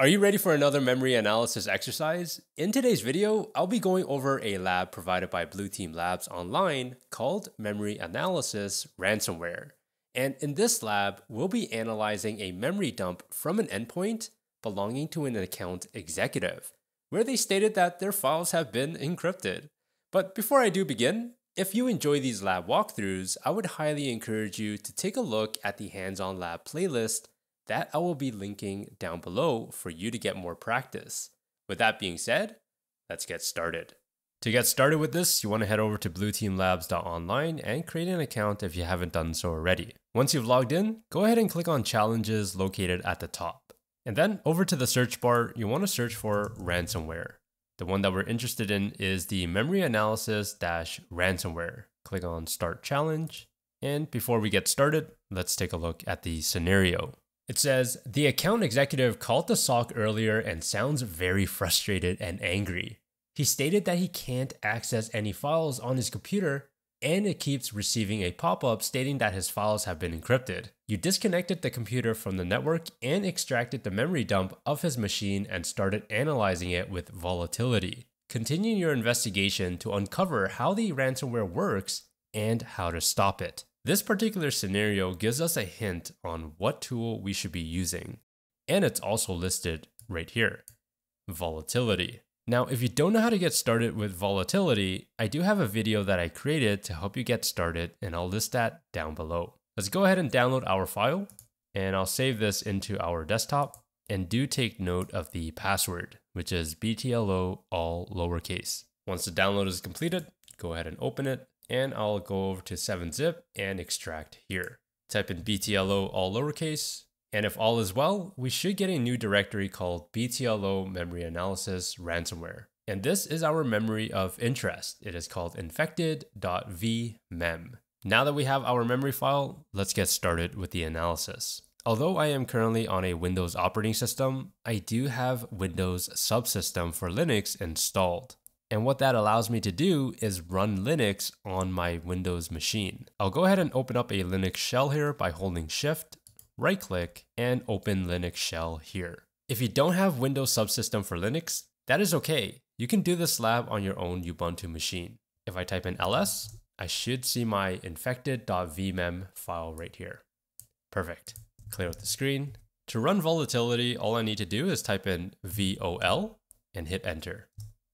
Are you ready for another memory analysis exercise? In today's video, I'll be going over a lab provided by Blue Team Labs online called Memory Analysis Ransomware. And in this lab, we'll be analyzing a memory dump from an endpoint belonging to an account executive, where they stated that their files have been encrypted. But before I do begin, if you enjoy these lab walkthroughs, I would highly encourage you to take a look at the hands-on lab playlist that I will be linking down below for you to get more practice. With that being said, let's get started. To get started with this, you want to head over to blueteamlabs.online and create an account if you haven't done so already. Once you've logged in, go ahead and click on challenges located at the top. And then over to the search bar, you want to search for ransomware. The one that we're interested in is the memory analysis dash ransomware. Click on start challenge. And before we get started, let's take a look at the scenario. It says, the account executive called the SOC earlier and sounds very frustrated and angry. He stated that he can't access any files on his computer and it keeps receiving a pop-up stating that his files have been encrypted. You disconnected the computer from the network and extracted the memory dump of his machine and started analyzing it with volatility. Continue your investigation to uncover how the ransomware works and how to stop it. This particular scenario gives us a hint on what tool we should be using, and it's also listed right here, volatility. Now, if you don't know how to get started with volatility, I do have a video that I created to help you get started, and I'll list that down below. Let's go ahead and download our file, and I'll save this into our desktop, and do take note of the password, which is BTLO all lowercase. Once the download is completed, go ahead and open it, and I'll go over to 7-zip and extract here. Type in btlo all lowercase, and if all is well, we should get a new directory called btlo memory analysis ransomware. And this is our memory of interest. It is called infected.vmem. Now that we have our memory file, let's get started with the analysis. Although I am currently on a Windows operating system, I do have Windows subsystem for Linux installed. And what that allows me to do is run Linux on my Windows machine. I'll go ahead and open up a Linux shell here by holding shift, right click, and open Linux shell here. If you don't have Windows subsystem for Linux, that is okay. You can do this lab on your own Ubuntu machine. If I type in ls, I should see my infected.vmem file right here. Perfect. Clear out the screen. To run volatility, all I need to do is type in vol and hit enter.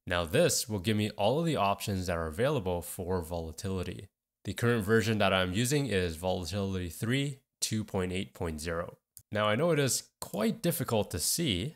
Now this will give me all of the options that are available for volatility. The current version that I'm using is volatility 3 2.8.0. Now I know it is quite difficult to see,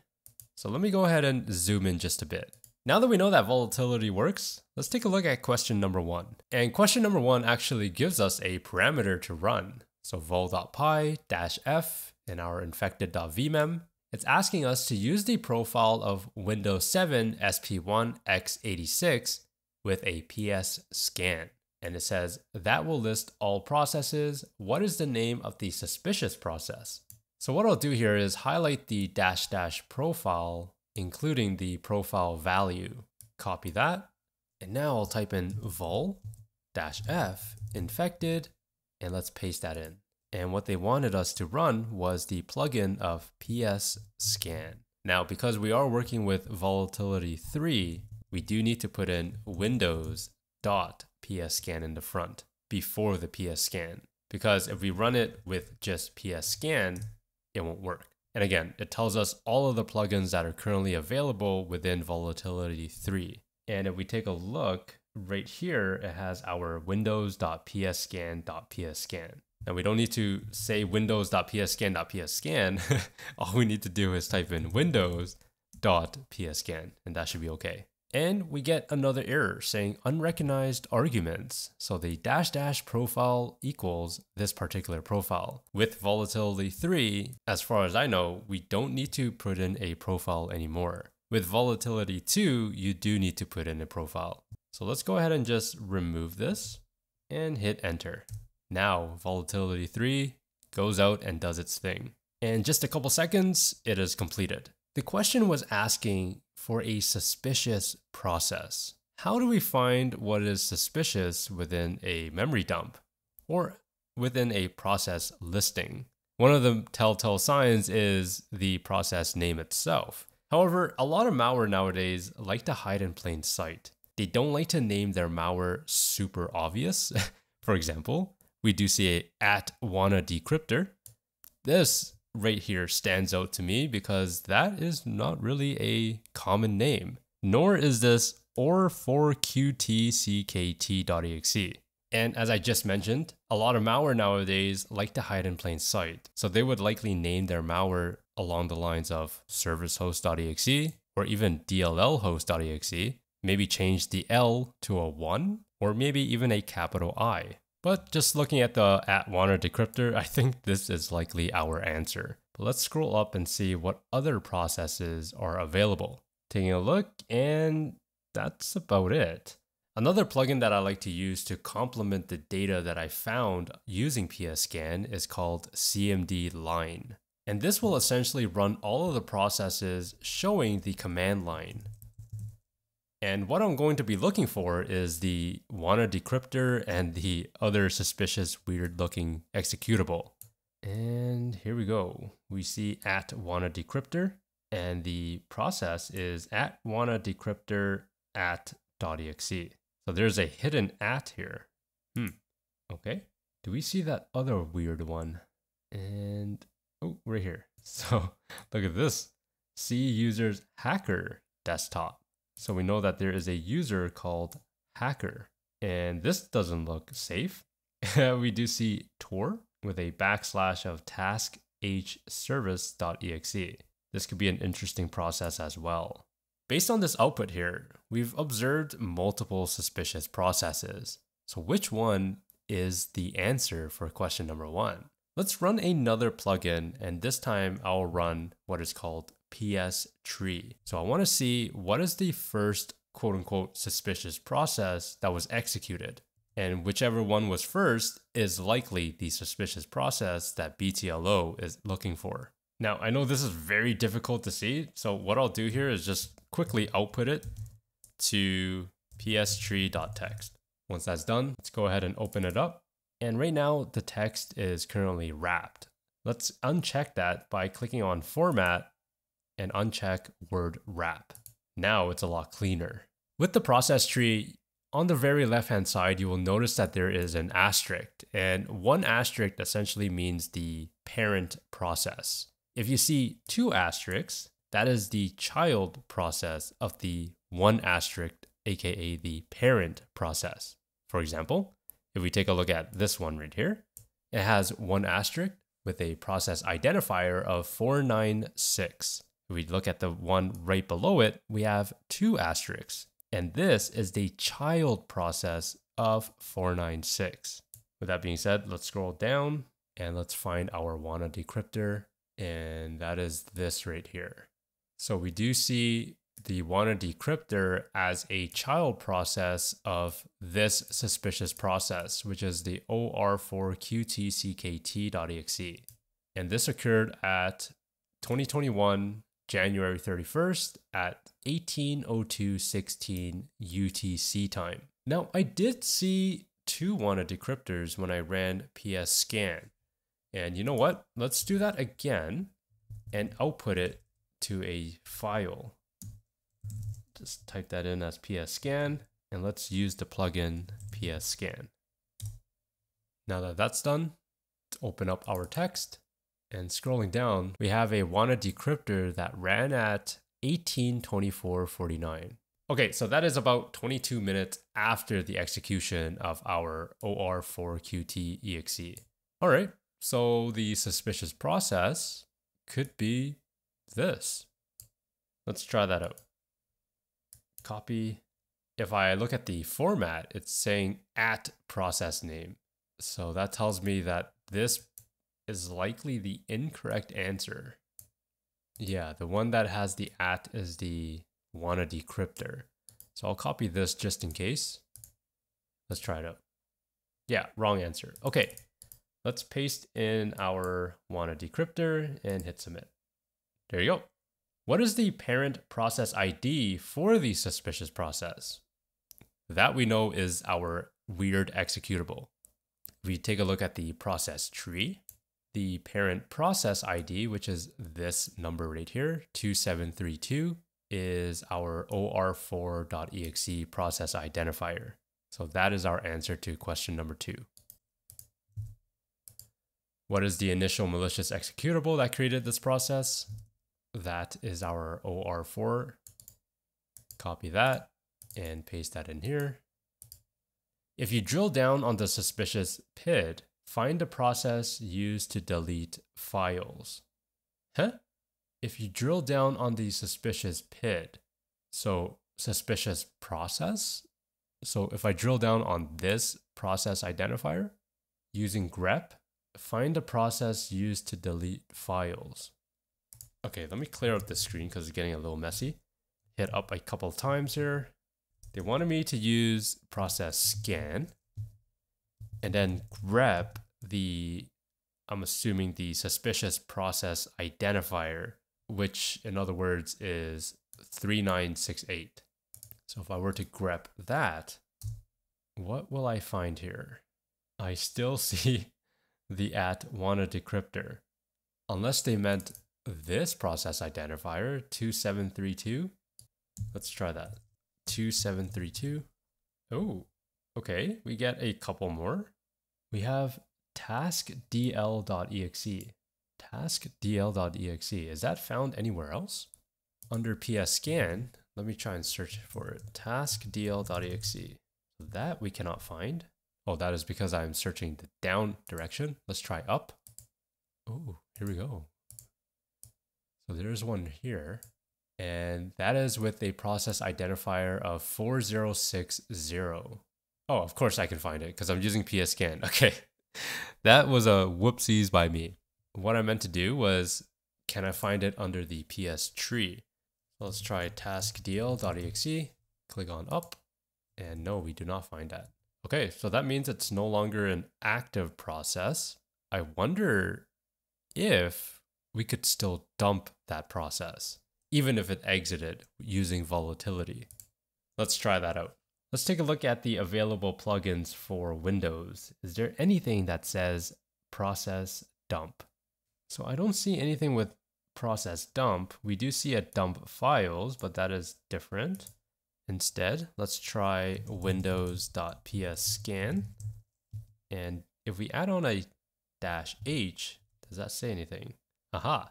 so let me go ahead and zoom in just a bit. Now that we know that volatility works, let's take a look at question number one. And question number one actually gives us a parameter to run. So vol.py-f in our infected.vmem it's asking us to use the profile of Windows 7 SP1 x86 with a PS scan. And it says that will list all processes. What is the name of the suspicious process? So what I'll do here is highlight the dash dash profile, including the profile value. Copy that. And now I'll type in vol dash f infected and let's paste that in. And what they wanted us to run was the plugin of PS Scan. Now, because we are working with Volatility 3, we do need to put in Windows dot PS Scan in the front before the PS Scan. Because if we run it with just PS Scan, it won't work. And again, it tells us all of the plugins that are currently available within Volatility 3. And if we take a look right here, it has our windows.psscan.psscan. And we don't need to say windows.psscan.psscan. All we need to do is type in windows.psscan and that should be okay. And we get another error saying unrecognized arguments. So the dash dash profile equals this particular profile. With volatility 3, as far as I know, we don't need to put in a profile anymore. With volatility 2, you do need to put in a profile. So let's go ahead and just remove this and hit enter. Now volatility 3 goes out and does its thing. In just a couple seconds, it is completed. The question was asking for a suspicious process. How do we find what is suspicious within a memory dump or within a process listing? One of the telltale signs is the process name itself. However, a lot of malware nowadays like to hide in plain sight. They don't like to name their malware super obvious. For example, we do see a at wanna decryptor. This right here stands out to me because that is not really a common name, nor is this or4qtckt.exe. And as I just mentioned, a lot of malware nowadays like to hide in plain sight. So they would likely name their malware along the lines of servicehost.exe or even dllhost.exe, maybe change the L to a 1 or maybe even a capital I. But just looking at the at wanna decryptor, I think this is likely our answer. But let's scroll up and see what other processes are available. Taking a look, and that's about it. Another plugin that I like to use to complement the data that I found using PSScan is called CMD line. And this will essentially run all of the processes showing the command line. And what I'm going to be looking for is the wanna decryptor and the other suspicious weird looking executable. And here we go. We see at wanna decryptor and the process is at wanna decryptor at .exe. So there's a hidden at here. Hmm. Okay. Do we see that other weird one? And oh, right here. So look at this. C users hacker desktop. So we know that there is a user called hacker. And this doesn't look safe. we do see Tor with a backslash of task h service.exe. This could be an interesting process as well. Based on this output here, we've observed multiple suspicious processes. So which one is the answer for question number one? Let's run another plugin, and this time I'll run what is called PS tree. So I want to see what is the first quote unquote suspicious process that was executed. And whichever one was first is likely the suspicious process that BTLO is looking for. Now, I know this is very difficult to see, so what I'll do here is just quickly output it to pstree.txt. Once that's done, let's go ahead and open it up. And right now, the text is currently wrapped. Let's uncheck that by clicking on Format and uncheck word wrap. Now it's a lot cleaner. With the process tree, on the very left hand side, you will notice that there is an asterisk, and one asterisk essentially means the parent process. If you see two asterisks, that is the child process of the one asterisk, aka the parent process. For example, if we take a look at this one right here, it has one asterisk with a process identifier of 496. If we look at the one right below it, we have two asterisks. And this is the child process of 496. With that being said, let's scroll down and let's find our wanna decryptor. And that is this right here. So we do see the wanna decryptor as a child process of this suspicious process, which is the or4qtckt.exe. And this occurred at 2021 January 31st at 1802.16 UTC time. Now, I did see two wanted decryptors when I ran PS scan. And you know what? Let's do that again and output it to a file. Just type that in as PS scan and let's use the plugin PS scan. Now that that's done, let's open up our text and scrolling down, we have a wanna decryptor that ran at 1824.49. Okay, so that is about 22 minutes after the execution of our OR4QT exe. All right, so the suspicious process could be this. Let's try that out. Copy. If I look at the format, it's saying at process name. So that tells me that this is likely the incorrect answer. Yeah, the one that has the at is the wanna decryptor. So I'll copy this just in case. Let's try it out. Yeah, wrong answer. Okay, let's paste in our wanna decryptor and hit submit. There you go. What is the parent process ID for the suspicious process? That we know is our weird executable. If we take a look at the process tree, the parent process ID, which is this number right here, 2732, is our or4.exe process identifier. So that is our answer to question number two. What is the initial malicious executable that created this process? That is our OR4. Copy that and paste that in here. If you drill down on the suspicious PID, find the process used to delete files. Huh? If you drill down on the suspicious PID, so suspicious process. So if I drill down on this process identifier using grep, find the process used to delete files. Okay, let me clear up the screen because it's getting a little messy. Hit up a couple times here. They wanted me to use process scan and then grep the, I'm assuming the suspicious process identifier, which in other words is 3968. So if I were to grep that, what will I find here? I still see the at wanna decryptor. Unless they meant this process identifier, 2732. Let's try that. 2732. Oh, okay. We get a couple more. We have taskdl.exe. Taskdl.exe. Is that found anywhere else? Under psscan, let me try and search for it. Taskdl.exe. That we cannot find. Oh, that is because I'm searching the down direction. Let's try up. Oh, here we go. So there's one here. And that is with a process identifier of 4060. Oh, of course I can find it because I'm using psscan. Okay. that was a whoopsies by me. What I meant to do was, can I find it under the ps tree? Let's try taskdl.exe, click on up, and no, we do not find that. Okay, so that means it's no longer an active process. I wonder if we could still dump that process, even if it exited using volatility. Let's try that out. Let's take a look at the available plugins for Windows. Is there anything that says process dump? So I don't see anything with process dump. We do see a dump files, but that is different. Instead, let's try windows.psscan. And if we add on a dash H, does that say anything? Aha,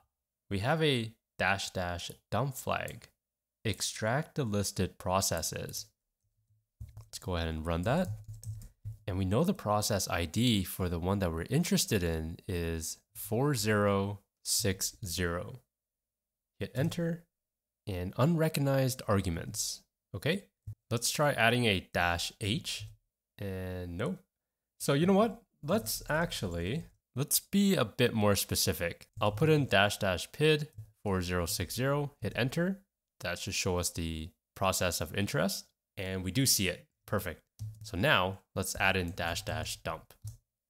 we have a dash dash dump flag. Extract the listed processes. Let's go ahead and run that. And we know the process ID for the one that we're interested in is 4060. Hit enter and unrecognized arguments. Okay, let's try adding a dash H and no. So you know what? Let's actually, let's be a bit more specific. I'll put in dash dash PID 4060, hit enter. That should show us the process of interest and we do see it. Perfect. So now let's add in dash dash dump.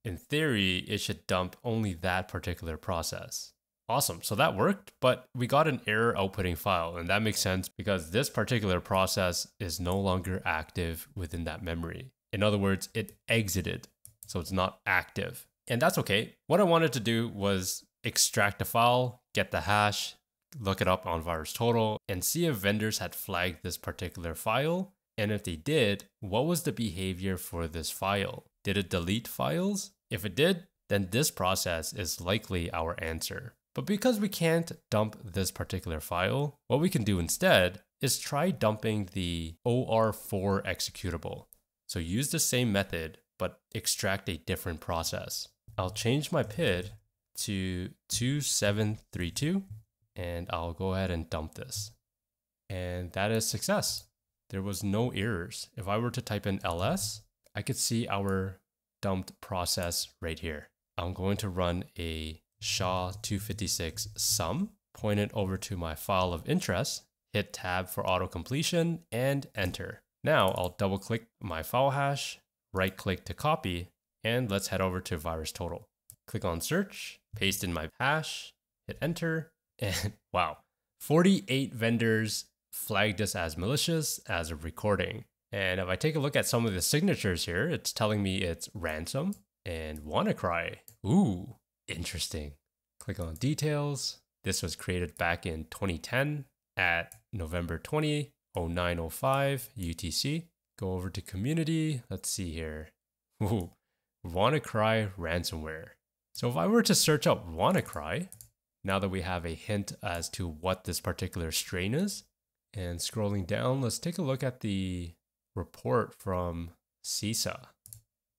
In theory, it should dump only that particular process. Awesome. So that worked, but we got an error outputting file, and that makes sense because this particular process is no longer active within that memory. In other words, it exited, so it's not active. And that's okay. What I wanted to do was extract a file, get the hash, look it up on VirusTotal, and see if vendors had flagged this particular file. And if they did, what was the behavior for this file? Did it delete files? If it did, then this process is likely our answer. But because we can't dump this particular file, what we can do instead is try dumping the OR4 executable. So use the same method, but extract a different process. I'll change my PID to 2732 and I'll go ahead and dump this. And that is success. There was no errors. If I were to type in ls, I could see our dumped process right here. I'm going to run a SHA-256 sum, point it over to my file of interest, hit tab for auto completion and enter. Now I'll double click my file hash, right click to copy, and let's head over to VirusTotal. Click on search, paste in my hash, hit enter, and wow, 48 vendors flagged this as malicious as a recording. And if I take a look at some of the signatures here, it's telling me it's ransom and WannaCry. Ooh, Interesting. Click on details. This was created back in 2010 at November 20, 0905 UTC. Go over to community. Let's see here. Ooh, WannaCry ransomware. So if I were to search up WannaCry, now that we have a hint as to what this particular strain is, and scrolling down, let's take a look at the report from CISA.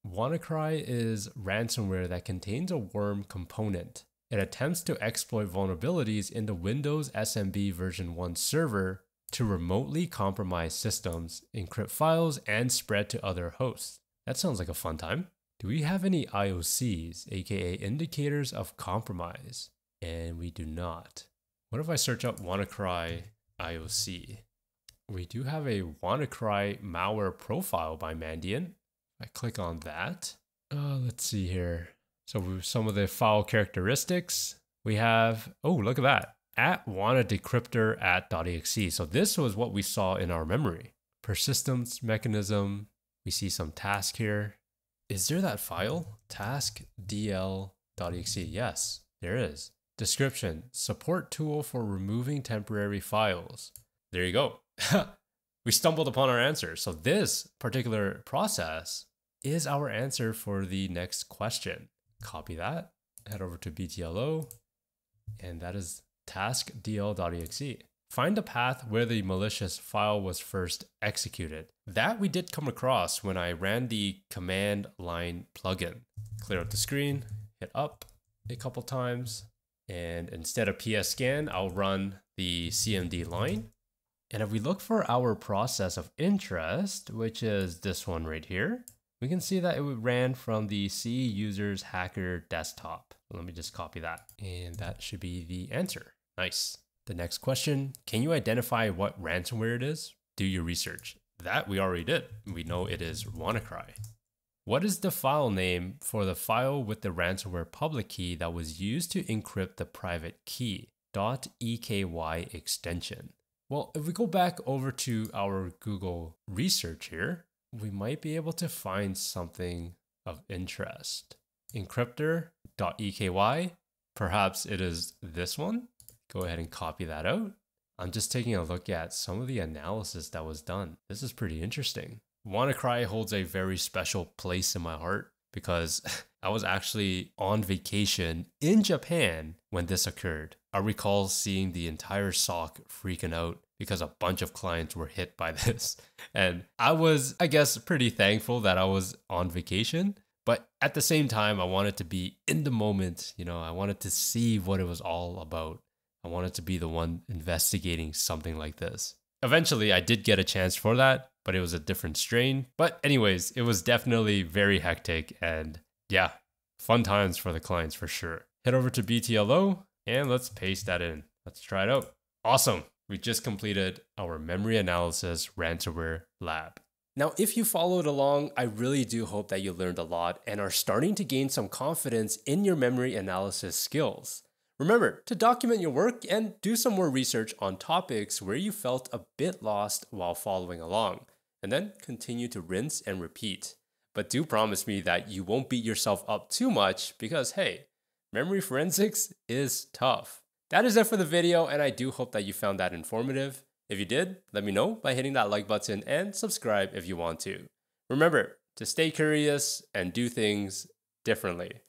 WannaCry is ransomware that contains a worm component. It attempts to exploit vulnerabilities in the Windows SMB version 1 server to remotely compromise systems, encrypt files, and spread to other hosts. That sounds like a fun time. Do we have any IOCs, aka indicators of compromise? And we do not. What if I search up WannaCry IOC? We do have a WannaCry malware profile by Mandiant. I click on that. Uh, let's see here. So some of the file characteristics we have. Oh, look at that at wanna at .exe. So this was what we saw in our memory. Persistence mechanism. We see some task here. Is there that file? Task dl.exe. Yes, there is. Description support tool for removing temporary files. There you go. we stumbled upon our answer. So, this particular process is our answer for the next question. Copy that, head over to BTLO, and that is taskdl.exe. Find the path where the malicious file was first executed. That we did come across when I ran the command line plugin. Clear up the screen, hit up a couple times, and instead of PS scan, I'll run the cmd line. And if we look for our process of interest, which is this one right here, we can see that it ran from the C users hacker desktop. Let me just copy that. And that should be the answer. Nice. The next question Can you identify what ransomware it is? Do your research. That we already did. We know it is WannaCry. What is the file name for the file with the ransomware public key that was used to encrypt the private key? .eky extension. Well, if we go back over to our Google research here, we might be able to find something of interest. Encryptor.eky, perhaps it is this one. Go ahead and copy that out. I'm just taking a look at some of the analysis that was done. This is pretty interesting. WannaCry holds a very special place in my heart because I was actually on vacation in Japan when this occurred. I recall seeing the entire SOC freaking out because a bunch of clients were hit by this. And I was, I guess, pretty thankful that I was on vacation. But at the same time, I wanted to be in the moment. You know, I wanted to see what it was all about. I wanted to be the one investigating something like this. Eventually, I did get a chance for that, but it was a different strain. But, anyways, it was definitely very hectic and yeah, fun times for the clients for sure. Head over to BTLO and let's paste that in. Let's try it out. Awesome we just completed our memory analysis ransomware lab. Now, if you followed along, I really do hope that you learned a lot and are starting to gain some confidence in your memory analysis skills. Remember to document your work and do some more research on topics where you felt a bit lost while following along, and then continue to rinse and repeat. But do promise me that you won't beat yourself up too much because, hey, memory forensics is tough. That is it for the video, and I do hope that you found that informative. If you did, let me know by hitting that like button and subscribe if you want to. Remember to stay curious and do things differently.